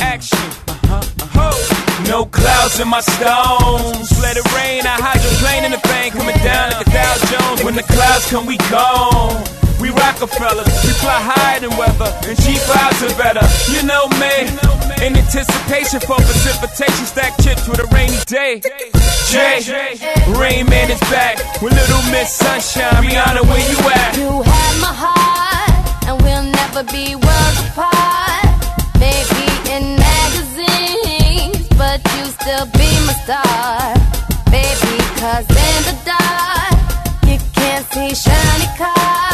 action. Uh-huh, uh-huh. No clouds in my stones. Let it rain, I hide your plane in the bank. Coming down like a Dow Jones. When the clouds come, we gone. We Rockefellers, we fly higher than weather, and G5s are better. You know me, in anticipation for precipitation, stack chips with a rainy day. Jay, Rain Man is back with Little Miss Sunshine. Rihanna, where you at? Cause in the dark, you can't see shiny cars.